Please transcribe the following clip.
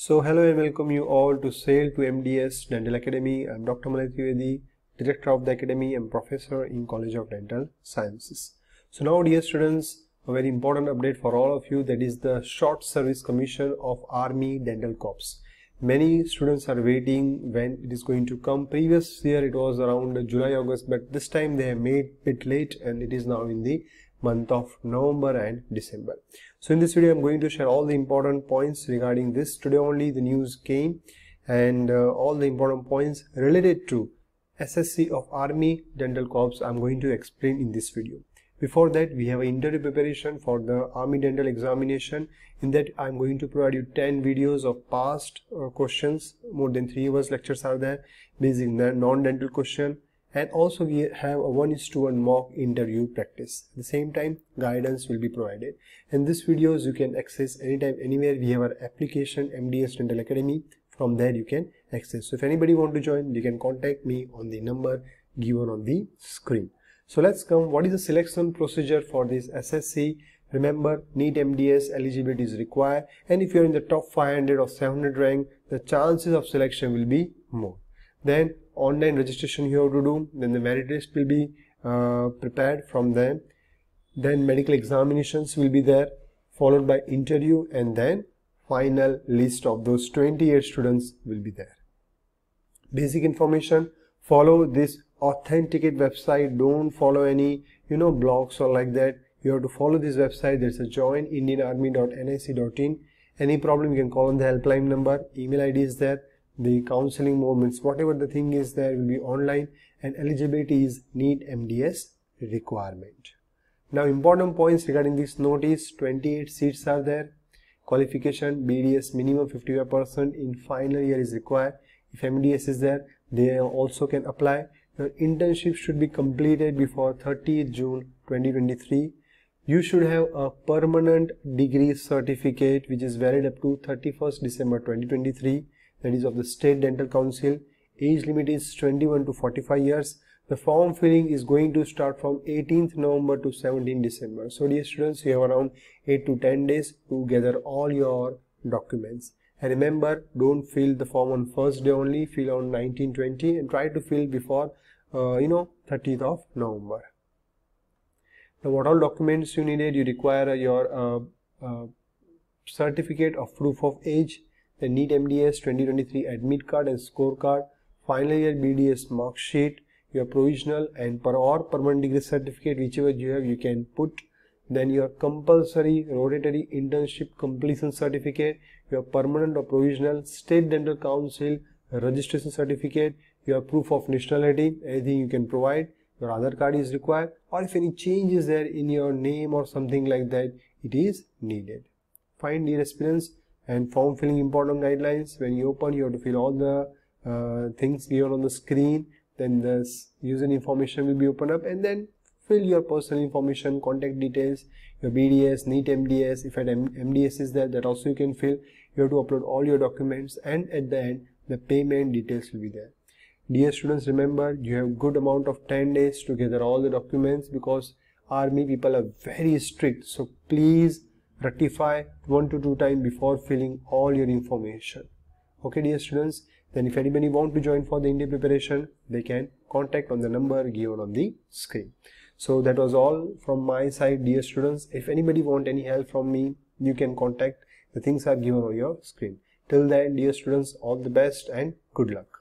So hello and welcome you all to Sail to MDS Dental Academy. I'm Dr. Malay Trivedi, Director of the Academy and Professor in College of Dental Sciences. So now dear students, a very important update for all of you that is the Short Service Commission of Army Dental Corps. Many students are waiting when it is going to come. Previous year it was around July, August but this time they have made it late and it is now in the month of November and December. So in this video I'm going to share all the important points regarding this. Today only the news came and uh, all the important points related to SSC of Army Dental Corps I'm going to explain in this video. Before that we have an interview preparation for the Army Dental examination. In that I'm going to provide you 10 videos of past uh, questions. More than 3 hours lectures are there. Basic non-dental question and also we have a one is to one mock interview practice. At the same time guidance will be provided. And these videos you can access anytime anywhere. We have our application mds dental academy. From there you can access. So if anybody want to join you can contact me on the number given on the screen. So let's come. What is the selection procedure for this ssc remember NEET MDS eligibility is required. And if you're in the top 500 or 700 rank the chances of selection will be more. Then online registration you have to do then the merit list will be uh, prepared from them then medical examinations will be there followed by interview and then final list of those 28 students will be there. Basic information follow this authenticate website. Don't follow any you know blogs or like that. You have to follow this website. There's a join indianarmy.nic.in any problem you can call on the helpline number. Email id is there the counseling moments whatever the thing is there will be online and eligibility is NEET MDS requirement. Now important points regarding this notice 28 seats are there. Qualification bds minimum 55 percent in final year is required. If mds is there they also can apply. Your internship should be completed before 30th june 2023 you should have a permanent degree certificate which is valid up to 31st december 2023 that is of the State Dental Council. Age limit is 21 to 45 years. The form filling is going to start from 18th November to 17 December. So dear students, you have around 8 to 10 days to gather all your documents. And remember, don't fill the form on first day only, fill on 1920 and try to fill before, uh, you know, 30th of November. Now what all documents you needed, you require your uh, uh, certificate of proof of age, the NEET MDS 2023 admit card and scorecard, final year BDS mark sheet, your provisional and per or permanent degree certificate, whichever you have, you can put. Then your compulsory rotatory internship completion certificate, your permanent or provisional state dental council registration certificate, your proof of nationality, anything you can provide. Your Aadhaar card is required, or if any change is there in your name or something like that, it is needed. find dear aspirants and form filling important guidelines. When you open you have to fill all the uh, things given on the screen. Then the user information will be opened up and then fill your personal information contact details your bds NEET mds if at mds is there that also you can fill. You have to upload all your documents and at the end the payment details will be there. Dear students remember you have good amount of 10 days to gather all the documents because army people are very strict. So please rectify one to two times before filling all your information. Okay dear students then if anybody want to join for the India preparation they can contact on the number given on the screen. So that was all from my side dear students. If anybody want any help from me you can contact. The things are given on your screen. Till then dear students all the best and good luck